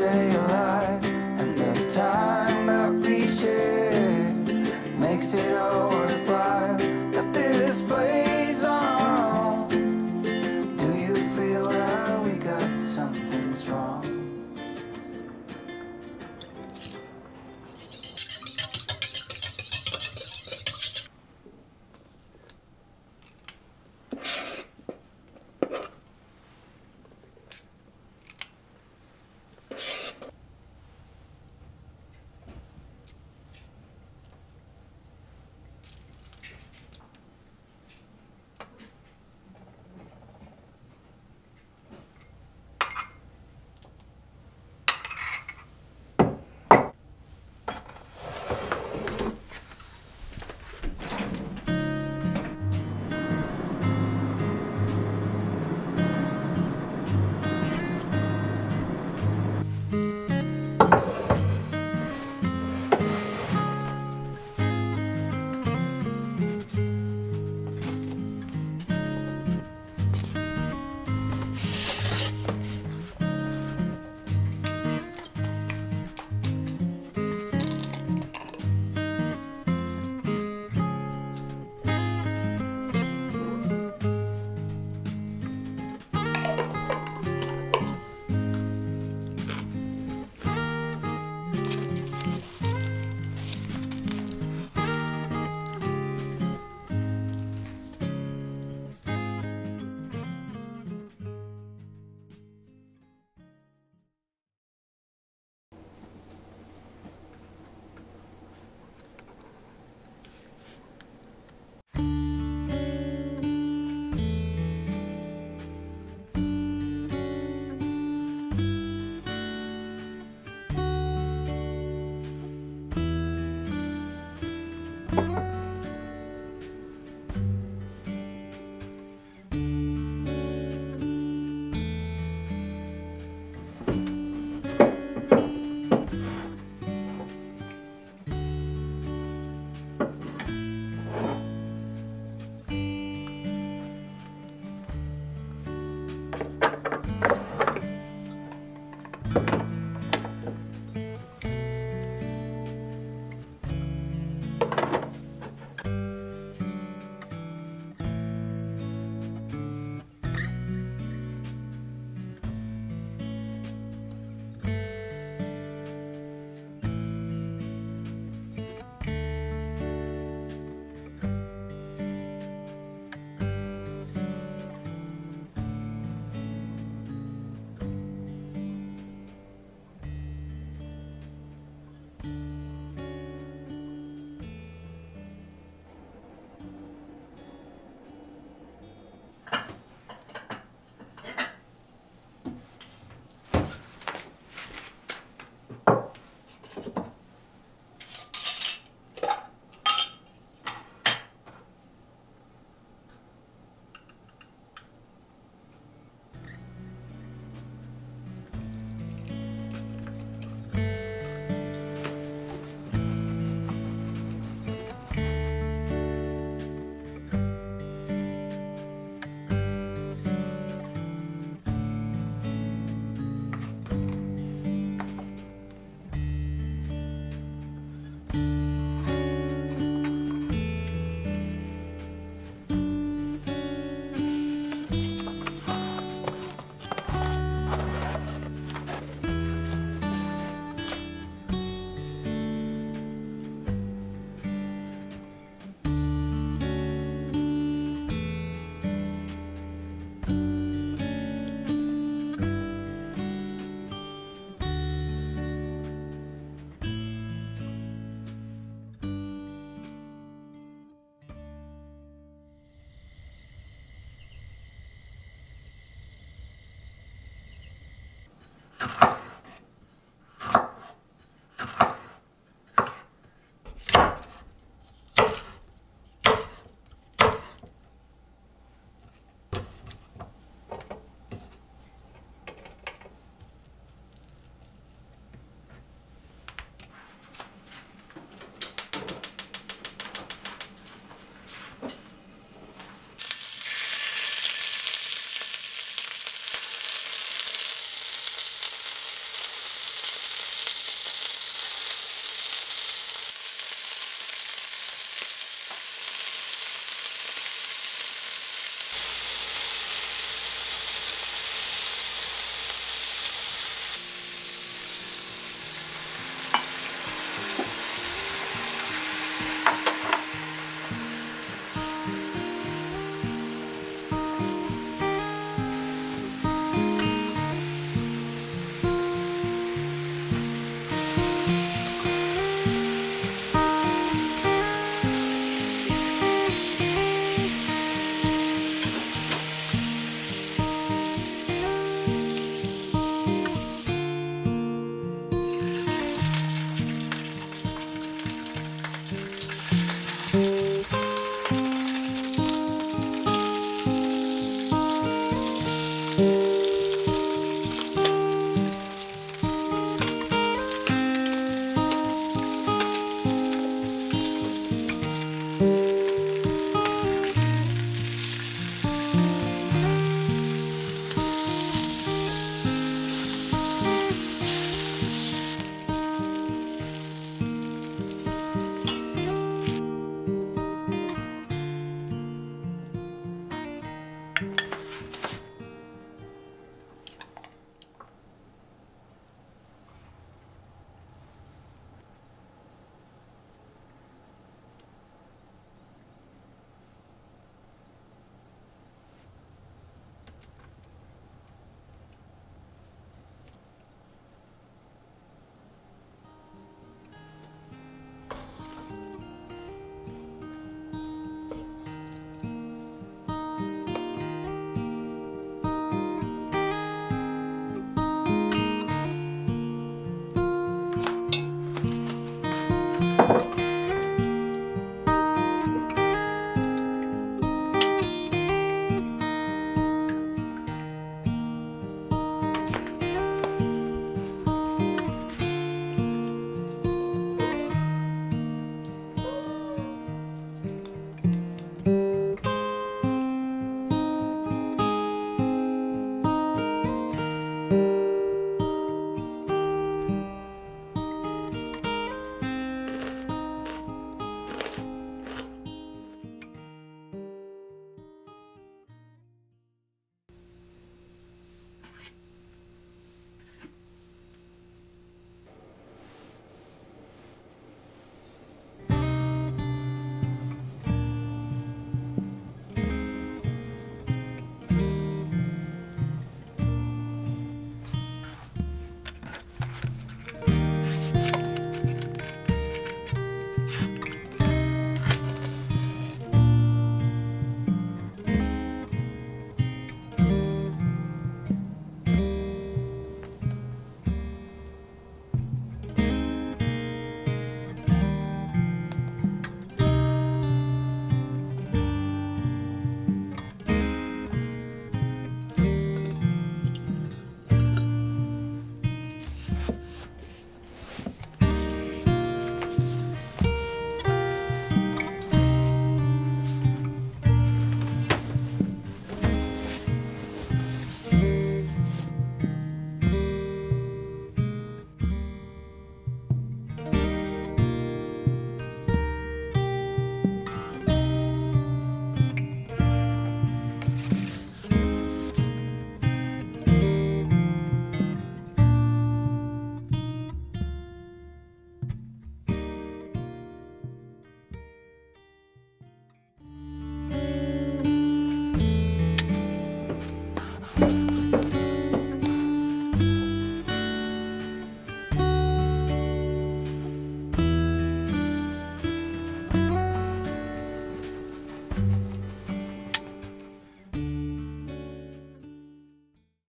stay alive, and the time that we share makes it all.